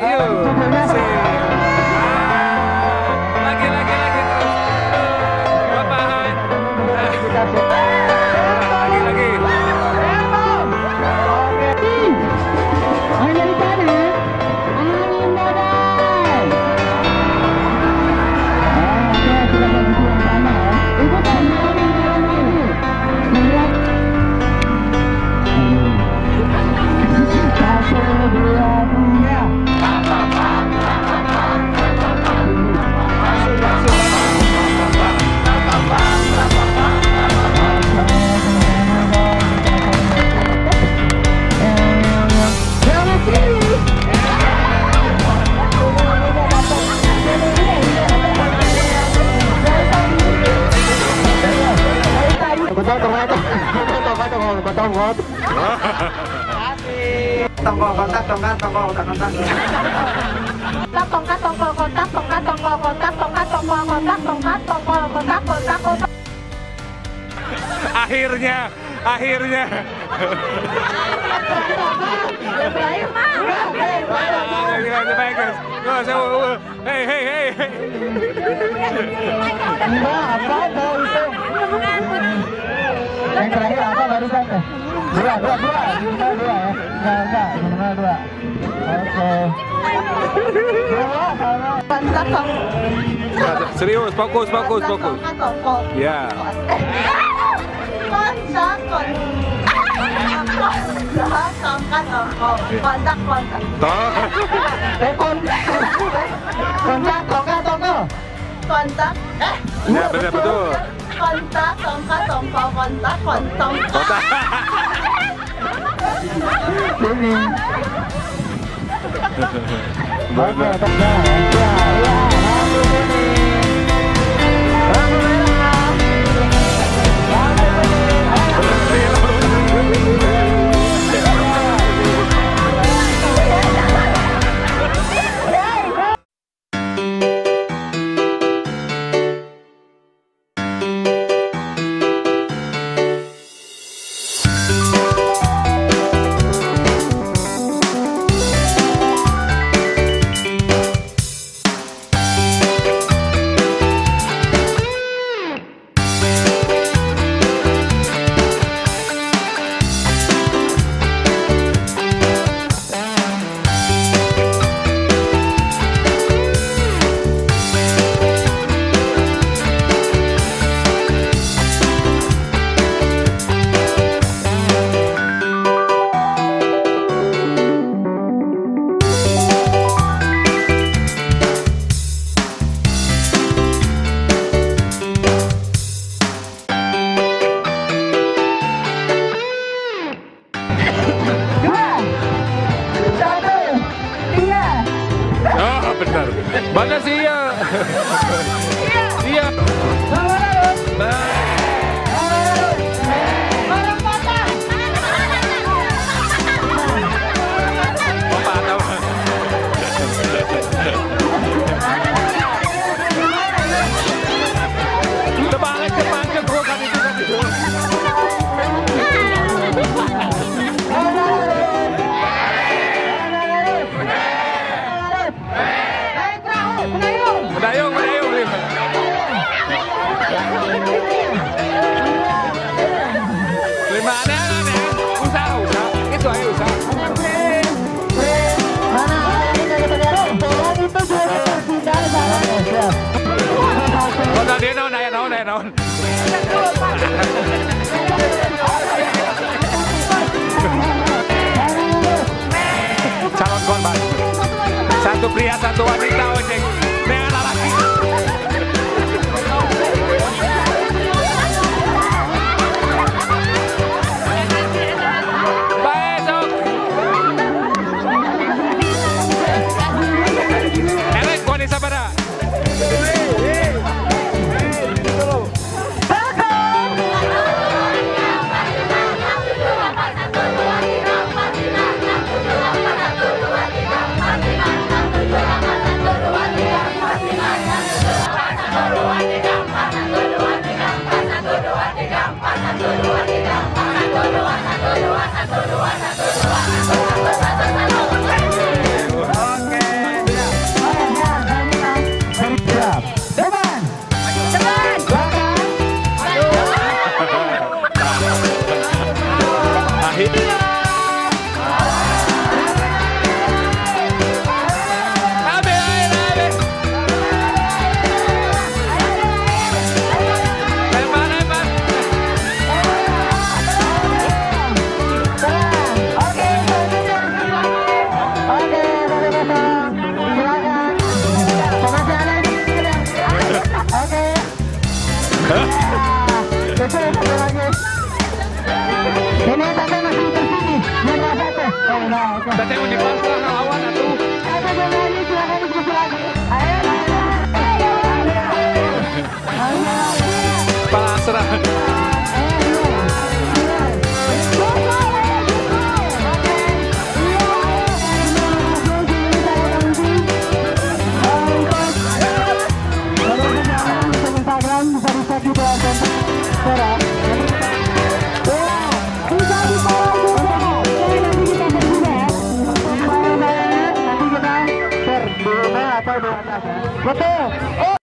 you. Kotong tongkol kontak tongkat tongkol kontak tongkat tongkol tongkat tongkol tongkat tongkol tongkat tongkol Akhirnya, akhirnya. Hey. hey. Enggak, apa Dua, dua, dua, minimal dua ya? Enggak, enggak, minimal dua. Oke. Kontak Serius, fokus, fokus, fokus. kontak Ya. kontak kontak kontak kontak. Eh, kontak. Kontak, kontak eh Ya, benar betul. kontak tongkat tongkol kontak kontong Kota. Sini. Oke, Benar. tak Usaha, usaha. Itu aja usaha. Kota dia naon, ayah naon, ayah naon. Calon korban. Satu pria, satu wanita, Te tengo ni pasta, Habana, tú.